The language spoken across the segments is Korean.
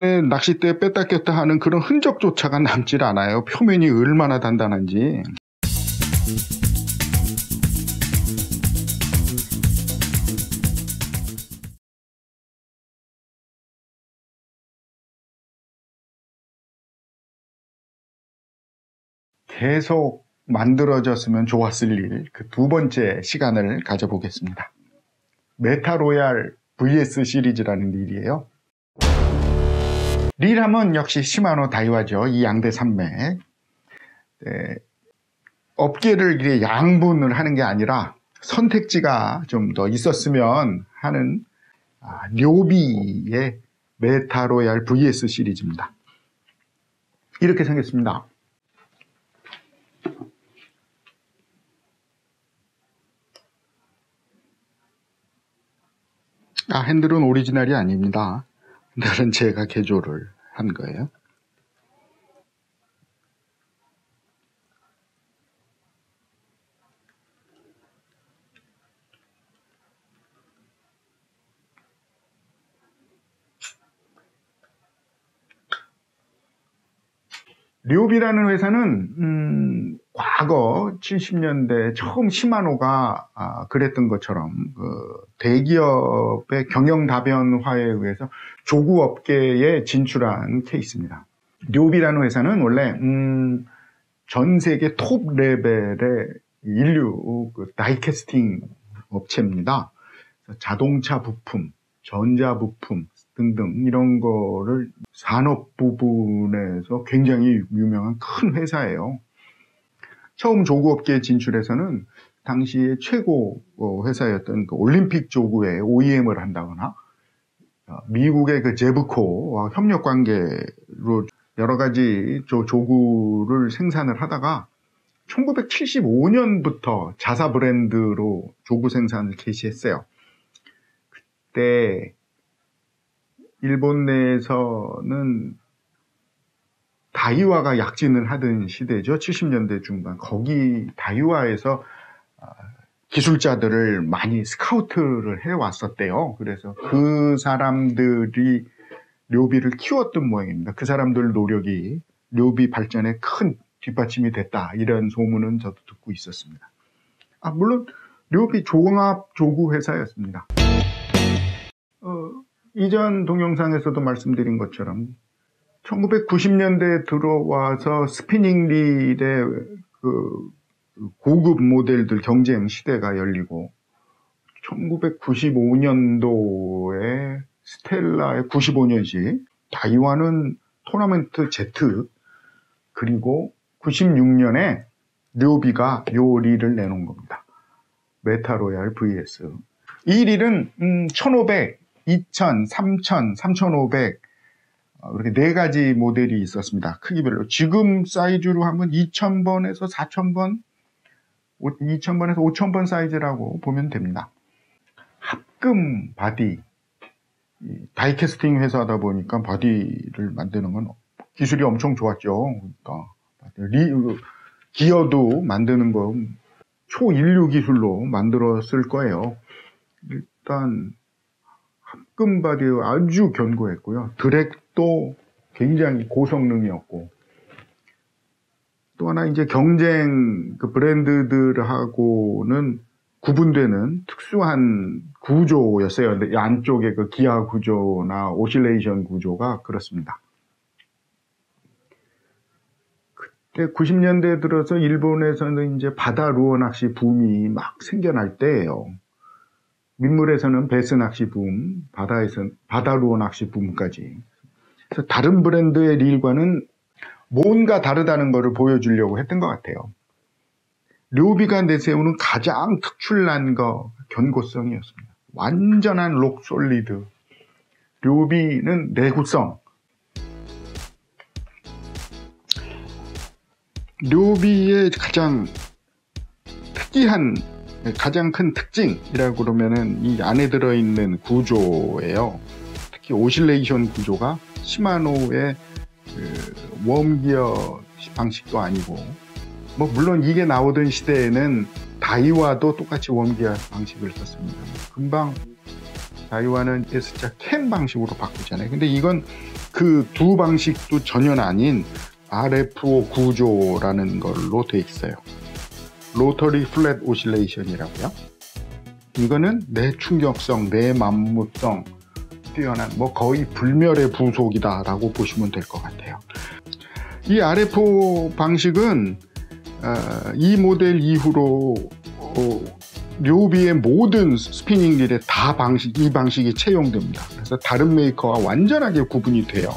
낚싯대에 뺐다 꼈다 하는 그런 흔적조차가 남질 않아요. 표면이 얼마나 단단한지. 계속 만들어졌으면 좋았을 일, 그 두 번째 시간을 가져보겠습니다. 메타로얄 VS 시리즈라는 릴이에요. 릴하면 역시 시마노 다이와죠. 이 양대 산맥. 네, 업계를 이렇게 양분을 하는 게 아니라 선택지가 좀 더 있었으면 하는 아, 료비의 메타로얄 VS 시리즈입니다. 이렇게 생겼습니다. 아, 핸들은 오리지널이 아닙니다. 핸들은 제가 개조를 한 거예요. 료비라는 회사는 음, 과거 70년대 처음 시마노가 아, 그랬던 것처럼 그 대기업의 경영 다변화에 의해서 조구 업계에 진출한 케이스입니다. 료비라는 회사는 원래 음, 전 세계 톱 레벨의 일류 그 다이캐스팅 업체입니다. 자동차 부품, 전자 부품 등등 이런 거를 산업 부분에서 굉장히 유명한 큰 회사예요. 처음 조구업계에 진출해서는 당시에 최고 어, 회사였던 그 올림픽 조구에 OEM을 한다거나 어, 미국의 그 제브코와 협력 관계로 여러 가지 조구를 생산을 하다가 1975년부터 자사 브랜드로 조구 생산을 개시했어요. 그때 일본 내에서는 다이와가 약진을 하던 시대죠. 70년대 중반. 거기 다이와에서 아, 기술자들을 많이 스카우트를 해왔었대요. 그래서 그 사람들이 료비를 키웠던 모양입니다. 그 사람들 노력이 료비 발전에 큰 뒷받침이 됐다. 이런 소문은 저도 듣고 있었습니다. 아, 물론 료비 종합 조구 회사였습니다. 어, 이전 동영상에서도 말씀드린 것처럼 1990년대에 들어와서 스피닝 릴의 그 고급 모델들 경쟁 시대가 열리고 1995년도에 스텔라의 95년식 다이와는 토너먼트 Z 그리고 96년에 료비가 요 릴을 내놓은 겁니다. 메타로얄 VS 이 릴은 음, 1500, 2000, 3000, 3500 이렇게 네 가지 모델이 있었습니다. 크기별로. 지금 사이즈로 하면 2000번에서 4000번, 2000번에서 5000번 사이즈라고 보면 됩니다. 합금 바디, 다이캐스팅 회사다 보니까 바디를 만드는 건 기술이 엄청 좋았죠. 그러니까 리, 기어도 만드는 건 초일류 기술로 만들었을 거예요. 일단 body 아주 견고했고요. drag도 굉장히 고성능이었고 또 하나 이제 경쟁 그 브랜드들하고는 구분되는 특수한 구조였어요. 안쪽에 그 기아 구조나 oscillation 구조가 그렇습니다. 그때 90년대 들어서 일본에서는 이제 바다 루어 낚시 붐이 막 생겨날 때예요. 민물에서는 베스 낚시 붐, 바다에서 바다 루어 낚시 붐까지. 그래서 다른 브랜드의 릴과는 뭔가 다르다는 것을 보여주려고 했던 것 같아요. 료비가 내세우는 가장 특출난 거 견고성이었습니다. 완전한 록 솔리드. 료비는 내구성. 료비의 가장 특이한 가장 큰 특징이라고 그러면은 이 안에 들어있는 구조예요. 특히 오실레이션 구조가 시마노의 그 웜기어 방식도 아니고 뭐 물론 이게 나오던 시대에는 다이와도 똑같이 웜기어 방식을 썼습니다. 금방 다이와는 S자 캔 방식으로 바꾸잖아요. 근데 이건 그 두 방식도 전혀 아닌 RFO 구조라는 걸로 돼 있어요. rotary flat oscillation이라고요. 이거는 내 충격성, 내마모성 뛰어난 뭐 거의 불멸의 부속이다라고 보시면 될 것 같아요. 이 RFO 방식은 어, 이 모델 이후로 어, 료비의 모든 스피닝 릴에 다 방식, 이 방식이 채용됩니다. 그래서 다른 메이커와 완전하게 구분이 돼요.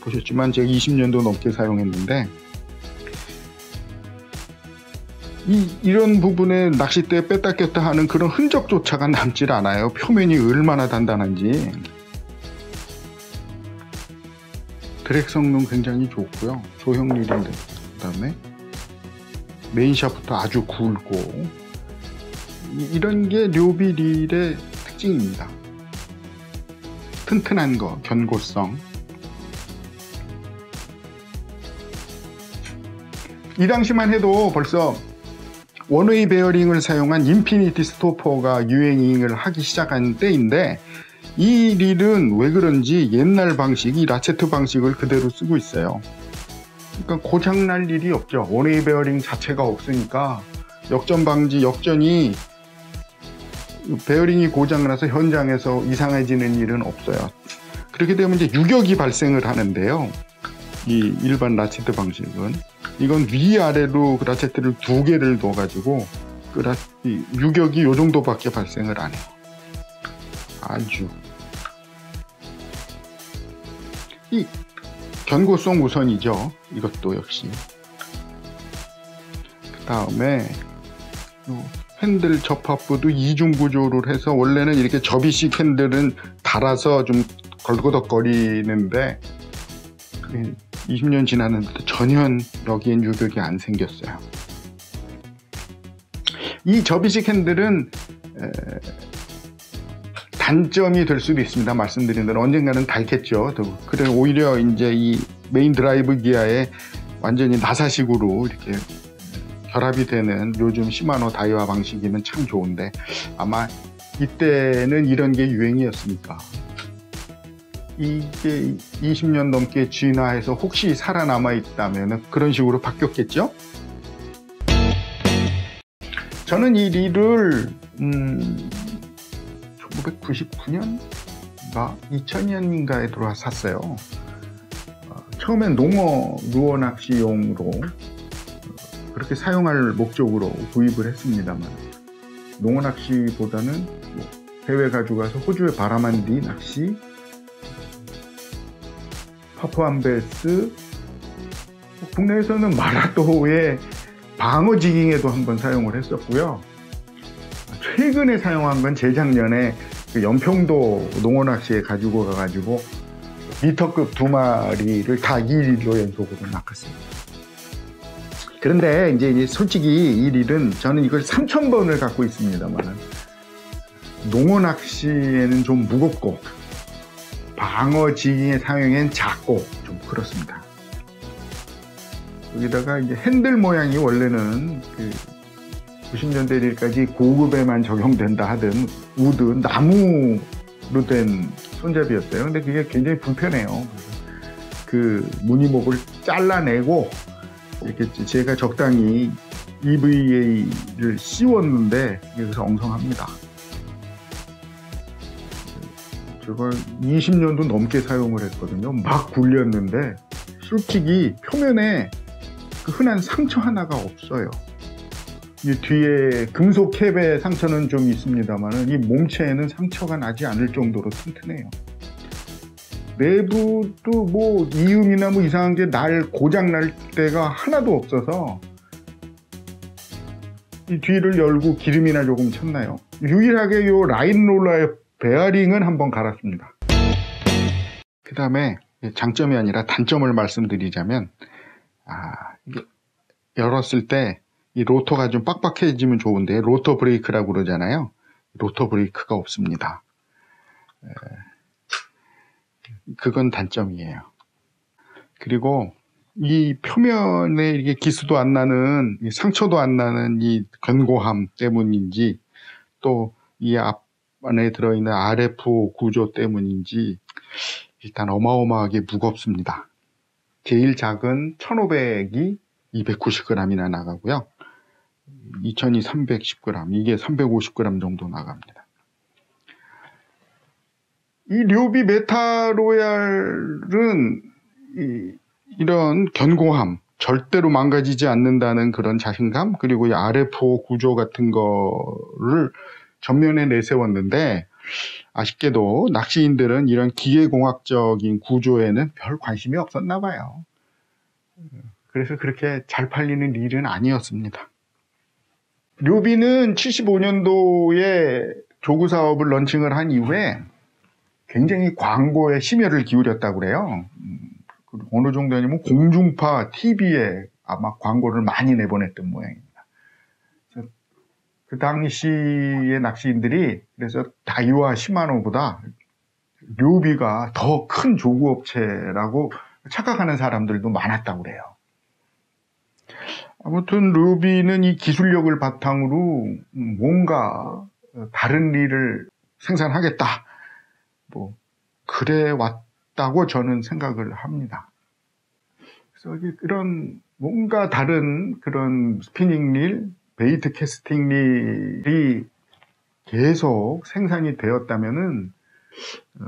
보셨지만 제가 20년도 넘게 사용했는데 이, 이런 부분에 낚싯대 뺐다 꼈다 하는 그런 흔적조차가 남질 않아요. 표면이 얼마나 단단한지. 드랙 성능 굉장히 좋고요. 소형 릴인데 그 다음에 main shaft 아주 굵고 이런 게 료비 릴의 특징입니다. 튼튼한 거, 견고성. 이 당시만 해도 벌써 one-way 베어링을 사용한 infinity stopper가 유행을 하기 시작한 때인데 이 릴은 왜 그런지 옛날 방식, 이 ratchet 방식을 그대로 쓰고 있어요. 그러니까 고장날 일이 없죠. one-way 베어링 자체가 없으니까 역전 방지, 역전이 베어링이 고장나서 현장에서 이상해지는 일은 없어요. 그렇게 되면 이제 유격이 발생을 하는데요. 이 일반 ratchet 방식은 이건 위아래로 그 ratchet을 두 개를 넣어가지고 그 라, 유격이 요 정도밖에 발생을 안 해요. 아주 이 견고성 우선이죠. 이것도 역시. 그 다음에 핸들 접합부도 이중 구조를 해서 원래는 이렇게 접이식 핸들은 달아서 좀 걸거덕거리는데 20년 지났는데 전혀 여기엔 유격이 안 생겼어요. 이 접이식 핸들은 단점이 될 수도 있습니다. 말씀드린 대로 언젠가는 닳겠죠. 그래 오히려 이제 이 main drive 기아에 완전히 나사식으로 이렇게 결합이 되는 요즘 시마노 다이와 방식이면 참 좋은데 아마 이때는 이런 게 유행이었으니까 이게 20년 넘게 진화해서 혹시 살아남아 있다면 그런 식으로 바뀌었겠죠? 저는 이 릴을 음, 1999년인가 2000년인가에 들어와 샀어요. 어, 처음엔 농어 루어 낚시용으로 그렇게 사용할 목적으로 구입을 했습니다만 농어 낚시보다는 뭐 해외 가져가서 호주에 바람한 뒤 낚시 파푸안베스 국내에서는 마라토의 방어 지깅에도 한번 사용을 했었고요. 최근에 사용한 건 재작년에 그 연평도 농어 낚시에 가지고 가가지고 미터급 두 마리를 다 2일로 연속으로 낚았습니다. 그런데 이제 솔직히 이 릴은 저는 이걸 3,000번을 갖고 있습니다만 농어 낚시에는 좀 무겁고 방어 지깅의 사용엔 작고 좀 그렇습니다. 여기다가 이제 핸들 모양이 원래는 그 90년대 일까지 고급에만 적용된다 하던 우드 나무로 된 손잡이였어요. 근데 그게 굉장히 불편해요. 그 무늬목을 잘라내고 이렇게 제가 적당히 EVA를 씌웠는데 여기서 엉성합니다. 제가 20년도 넘게 사용을 했거든요. 막 굴렸는데 솔직히 표면에 그 흔한 상처 하나가 없어요. 이 뒤에 금속 캡의 상처는 좀 있습니다만 이 몸체에는 상처가 나지 않을 정도로 튼튼해요. 내부도 뭐 이음이나 뭐 이상한 게 날 고장 날 때가 하나도 없어서 이 뒤를 열고 기름이나 조금 쳤나요. 유일하게 요 라인 롤러의 베어링은 한번 갈았습니다. 그 다음에 장점이 아니라 단점을 말씀드리자면 아, 열었을 때 이 로터가 좀 빡빡해지면 좋은데 로터 브레이크라고 그러잖아요. 로터 브레이크가 없습니다. 그건 단점이에요. 그리고 이 표면에 이게 기수도 안 나는 상처도 안 나는 이 견고함 때문인지 또 이 앞 안에 들어있는 RF 구조 때문인지 일단 어마어마하게 무겁습니다. 제일 작은 1500이 290g이나 나가고요. 2000이 310g, 이게 350g 정도 나갑니다. 이 료비 메타로얄은 이, 런 견고함, 절대로 망가지지 않는다는 그런 자신감, 그리고 이 RF 구조 같은 거를 전면에 내세웠는데, 아쉽게도 낚시인들은 이런 기계공학적인 구조에는 별 관심이 없었나 봐요. 그래서 그렇게 잘 팔리는 일은 아니었습니다. 료비는 75년도에 조구 사업을 런칭을 한 이후에 굉장히 광고에 심혈을 기울였다고 그래요. 음, 어느 정도냐면 공중파 TV에 아마 광고를 많이 내보냈던 모양입니다. 그 당시의 낚시인들이 그래서 다이와 시마노보다 료비가 더 큰 조구업체라고 착각하는 사람들도 많았다고 그래요. 아무튼 료비는 이 기술력을 바탕으로 뭔가 다른 릴을 생산하겠다. 뭐 그래 왔다고 저는 생각을 합니다. 그래서 이런 뭔가 다른 그런 스피닝 릴, bait casting 릴이 계속 생산이 되었다면은 어,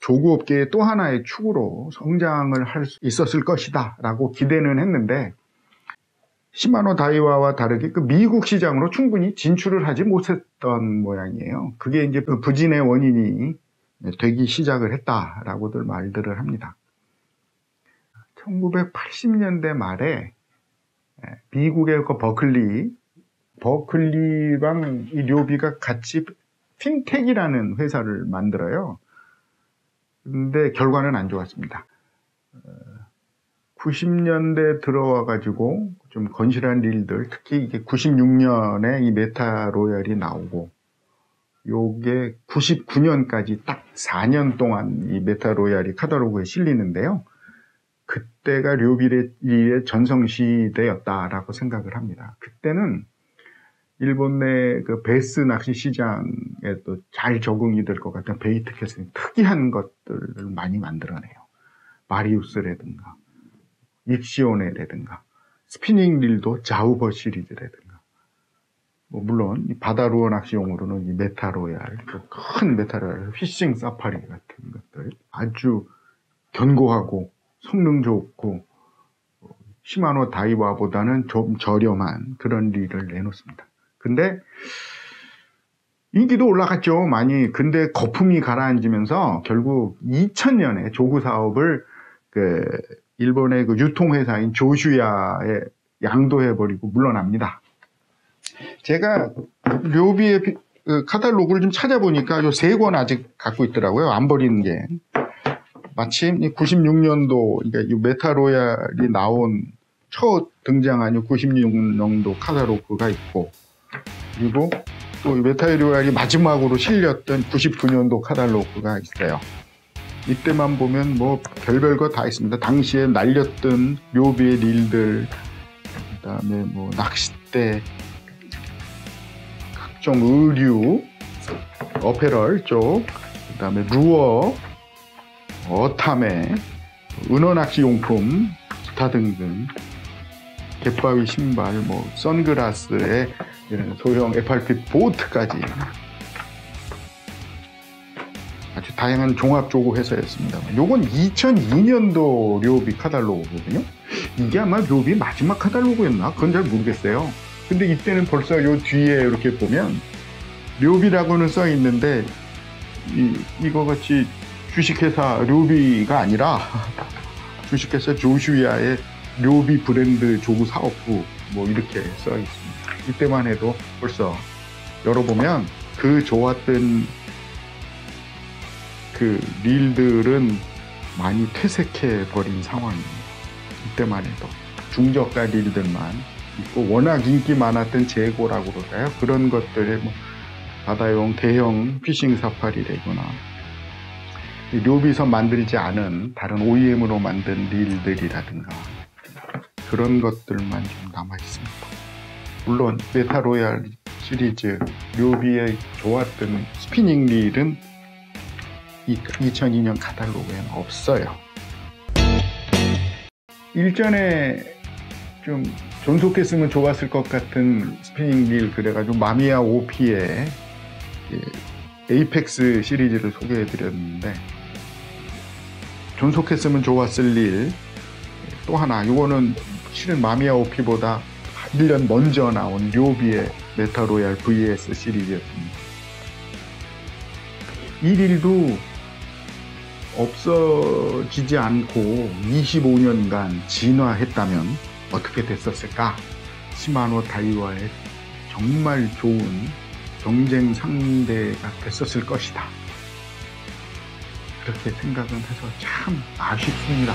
조구 업계의 또 하나의 축으로 성장을 할 수 있었을 것이다 라고 기대는 했는데 시마노 다이와와 다르게 그 미국 시장으로 충분히 진출을 하지 못했던 모양이에요. 그게 이제 그 부진의 원인이 되기 시작을 했다라고들 말들을 합니다. 1980년대 말에 미국의 그 버클리, 버클리랑 이 료비가 같이 핀텍이라는 회사를 만들어요. 근데 결과는 안 좋았습니다. 90년대 들어와 가지고 좀 건실한 릴들, 특히 이게 96년에 이 메타 로얄이 나오고, 요게 99년까지 딱 4년 동안 이 메타 로얄이 카탈로그에 실리는데요. 그때가 료비의 전성시대였다라고 생각을 합니다. 그때는 일본 내 그 배스 낚시 시장에 또 잘 적응이 될 것 같은 bait casting 특이한 것들을 많이 만들어내요. 마리우스라든가 익시오네라든가 스피닝 릴도 자우버 시리즈라든가 뭐 물론 바다 루어 낚시용으로는 이 메타로얄 그큰 메타로얄 피싱 사파리 같은 것들 아주 견고하고 성능 좋고 시마노 다이와보다는 좀 저렴한 그런 릴을 내놓습니다. 근데 인기도 올라갔죠 많이 근데 거품이 가라앉으면서 결국 2000년에 조구 사업을 그 일본의 그 유통회사인 조슈야에 양도해버리고 물러납니다. 제가 료비의 그 카탈로그를 좀 찾아보니까 요 세 권 아직 갖고 있더라고요. 안 버리는 게. 마침 96년도, 그러니까 이 메타로얄이 나온 첫 등장한 96년도 카탈로그가 있고, 그리고 또 메타로얄이 마지막으로 실렸던 99년도 카탈로그가 있어요. 이때만 보면 뭐 별별 거 다 있습니다. 당시에 날렸던 료비의 릴들, 그 다음에 뭐 낚싯대, 각종 의류, 어페럴 쪽, 그 다음에 루어, 어탐에, 은어낚시 용품, 기타 등등, 갯바위 신발, 뭐 선글라스에 소형 FRP 보트까지 아주 다양한 종합 조구 회사였습니다. 요건 2002년도 료비 카탈로그거든요. 이게 아마 료비 마지막 카탈로그였나? 그건 잘 모르겠어요. 근데 이때는 벌써 요 뒤에 이렇게 보면 료비라고는 써 있는데 이, 이거 같이 주식회사 료비가 아니라 주식회사 조슈야의 료비 브랜드 조구 사업부 뭐 이렇게 써 있습니다. 이때만 해도 벌써 열어보면 그 좋았던 그 릴들은 많이 퇴색해 버린 상황입니다. 이때만 해도 중저가 릴들만 있고 워낙 인기 많았던 재고라고 그럴까요? 그런 것들에 뭐 바다용 대형 피싱 사파리래거나 료비서 만들지 않은 다른 OEM으로 만든 릴들이라든가 그런 것들만 좀 남아 있습니다. 물론 메타 로얄 시리즈 료비의 좋았던 스피닝 릴은 2002년 카탈로그에는 없어요. 일전에 좀 존속했으면 좋았을 것 같은 스피닝 릴 그래가지고 마미야 오피의 에이펙스 시리즈를 소개해 드렸는데 존속했으면 좋았을 릴 또 하나 이거는 실은 마미야 오피보다 1년 먼저 나온 료비의 메타로얄 VS 시리즈였습니다. 이 일도 없어지지 않고 25년간 진화했다면 어떻게 됐었을까? 시마노 다이와의 정말 좋은 경쟁 상대가 됐었을 것이다. 그렇게 생각은 해서 참 아쉽습니다.